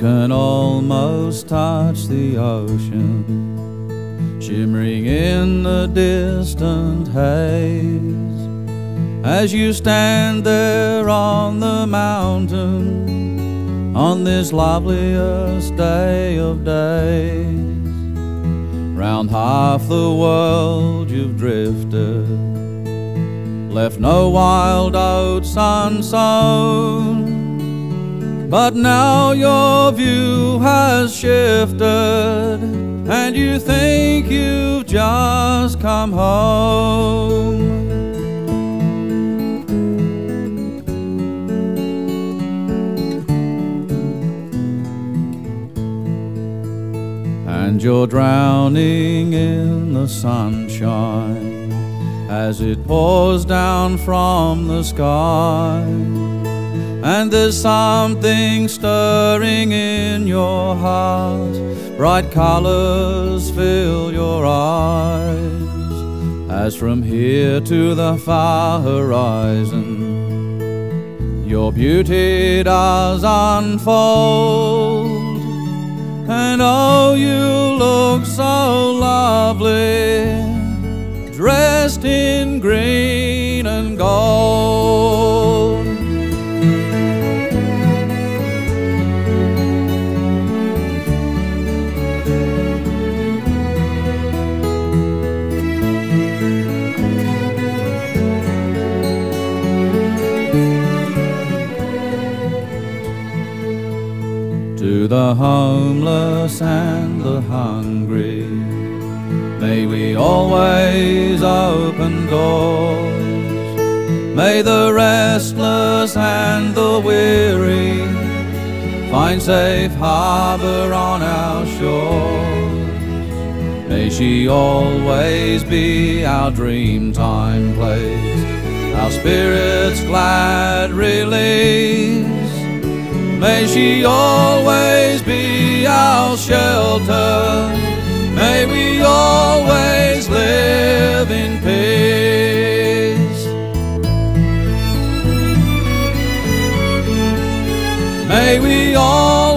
can almost touch the ocean, shimmering in the distant haze. As you stand there on the mountain, on this loveliest day of days, round half the world you've drifted, left no wild oats unsown. But now your view has shifted, and you think you've just come home. And you're drowning in the sunshine as it pours down from the sky. And there's something stirring in your heart, bright colors fill your eyes. As from here to the far horizon, your beauty does unfold. And oh, you look so lovely, dressed in green and gold. To the homeless and the hungry, may we always open doors. May the restless and the weary find safe harbor on our shores. May she always be our dreamtime place, our spirit's glad release. May she always be our shelter. May we always live in peace. May we all